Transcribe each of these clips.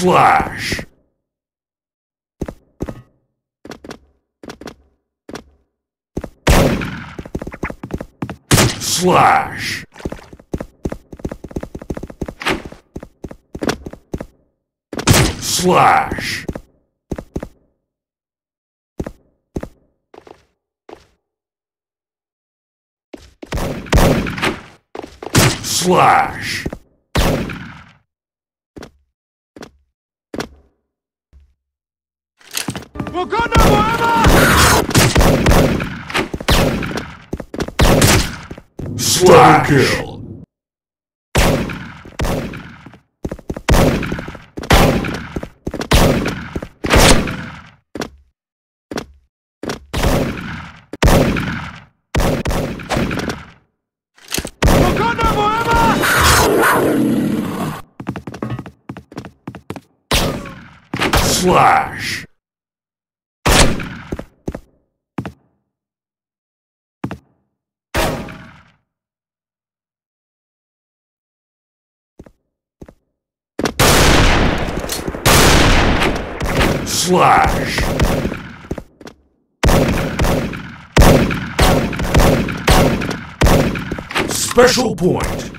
Slash. Slash. Slash. Slash. Wakanda! Slash. kill. Slash. Slash. Special point.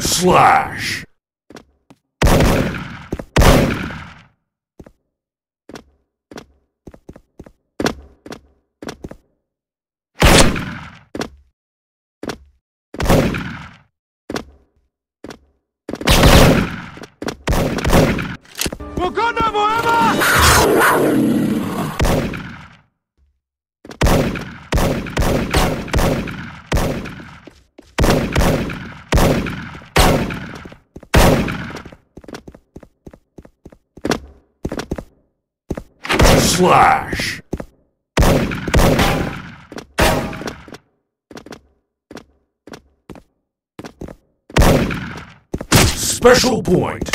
Slash. Slash. Special point.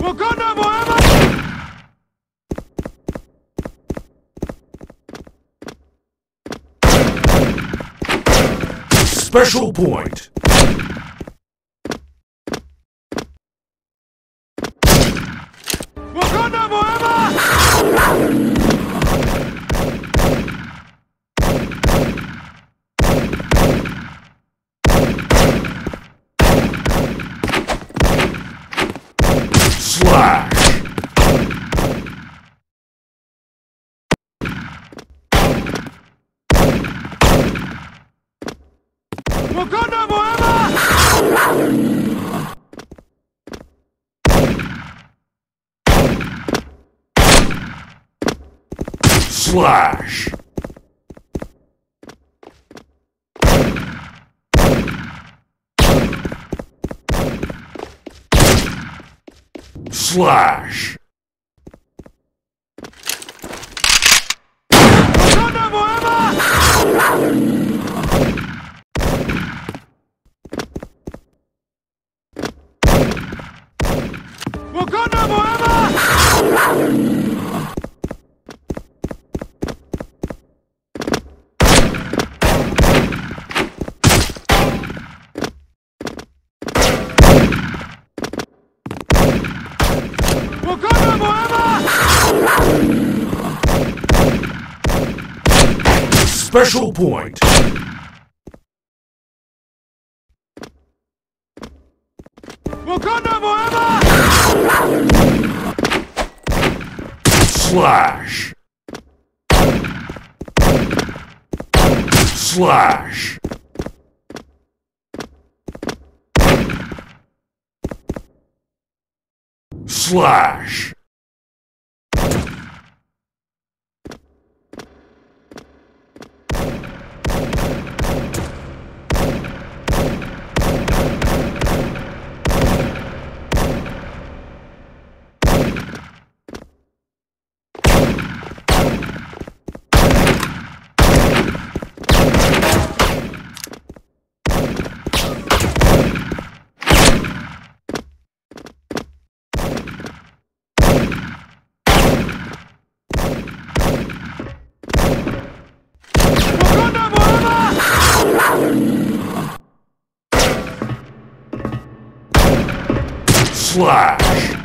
Wakanda forever! Special point. Wakanda forever! Slash. Wakanda forever! Slash. Slash. Wakanda forever! Special Point. Wakanda forever! Slash. Slash. Slash. Slash.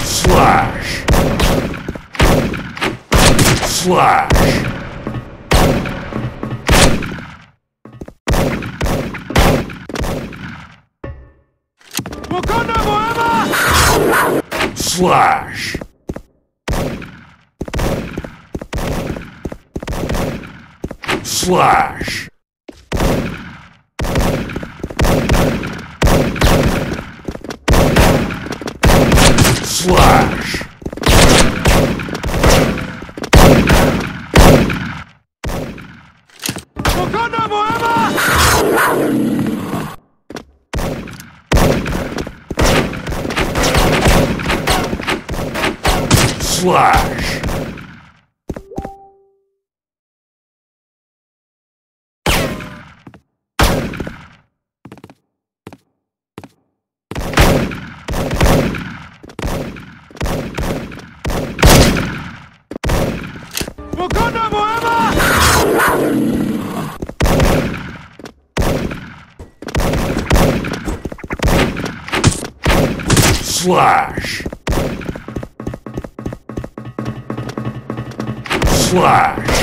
Slash. Slash. Slash. Slash. Slash. Slash. Wakanda forever! Slash. Slash.